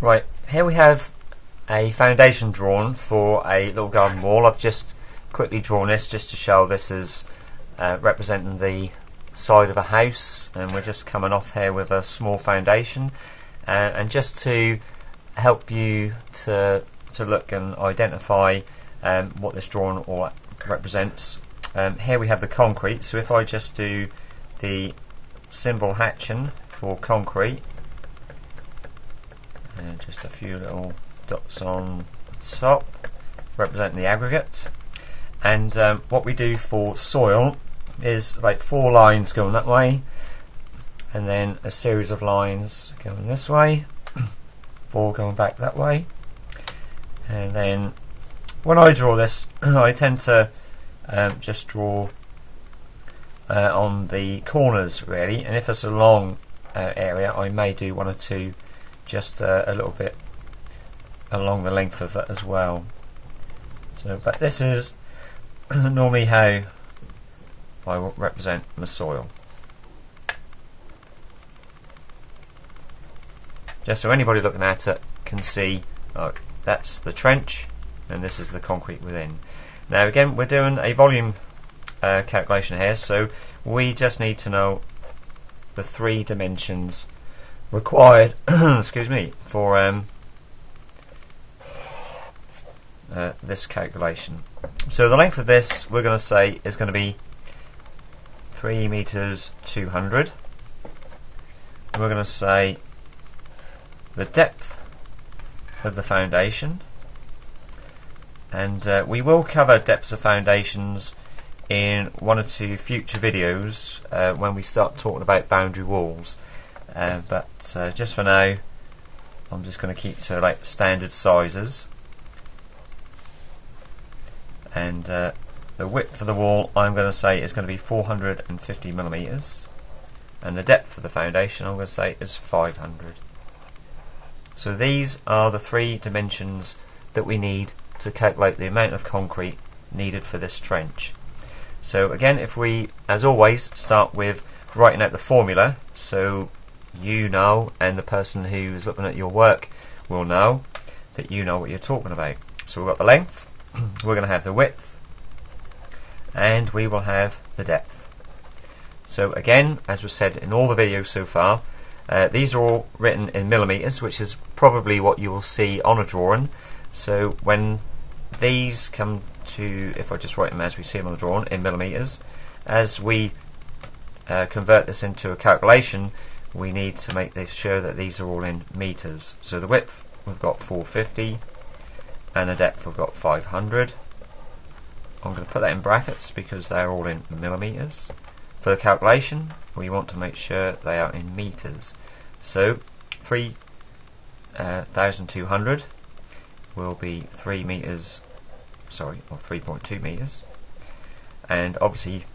Right, here we have a foundation drawn for a little garden wall. I've just quickly drawn this just to show this is uh, representing the side of a house and we're just coming off here with a small foundation uh, and just to help you to to look and identify um, what this drawing or represents um, here we have the concrete so if I just do the symbol hatching for concrete and just a few little dots on top representing the aggregate. And um, what we do for soil is like four lines going that way and then a series of lines going this way four going back that way. And then when I draw this I tend to um, just draw uh, on the corners really. And if it's a long uh, area I may do one or two just uh, a little bit along the length of it as well. So but this is normally how I represent the soil. Just so anybody looking at it can see oh, that's the trench and this is the concrete within. Now again we're doing a volume uh, calculation here so we just need to know the three dimensions required excuse me for um, uh, this calculation. So the length of this we're going to say is going to be 3 meters 200 we're going to say the depth of the foundation. And uh, we will cover depths of foundations in one or two future videos uh, when we start talking about boundary walls. Uh, but uh, just for now, I'm just going to keep to like standard sizes. And uh, the width for the wall, I'm going to say is going to be 450 millimeters, and the depth of the foundation, I'm going to say is 500. So these are the three dimensions that we need to calculate the amount of concrete needed for this trench. So again, if we, as always, start with writing out the formula, so you know and the person who is looking at your work will know that you know what you're talking about. So we've got the length, we're going to have the width, and we will have the depth. So again, as was said in all the videos so far, uh, these are all written in millimeters, which is probably what you will see on a drawing. So when these come to, if I just write them as we see them on the drawing, in millimeters, as we uh, convert this into a calculation, we need to make this sure that these are all in meters. So the width we've got 450, and the depth we've got 500. I'm going to put that in brackets because they're all in millimeters. For the calculation, we want to make sure they are in meters. So 3,200 uh, will be 3 meters, sorry, or 3.2 meters. And obviously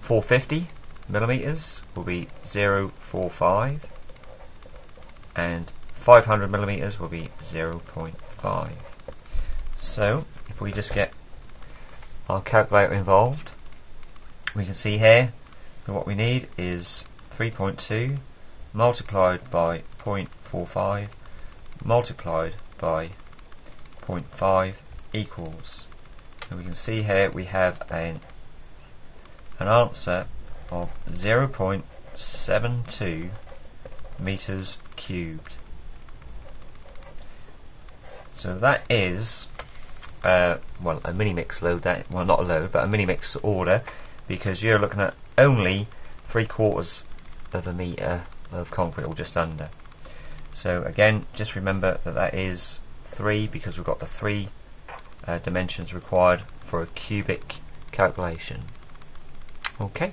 450 millimeters will be 0.45 and 500 millimeters will be 0.5. So if we just get our calculator involved, we can see here that what we need is 3.2 multiplied by 0.45 multiplied by 0.5 equals. And we can see here we have an, an answer of 0.72 meters cubed. So that is uh, well a mini mix load that well not a load but a mini mix order because you're looking at only three quarters of a meter of concrete or just under. So again, just remember that that is 3 because we've got the 3 uh, dimensions required for a cubic calculation. Okay.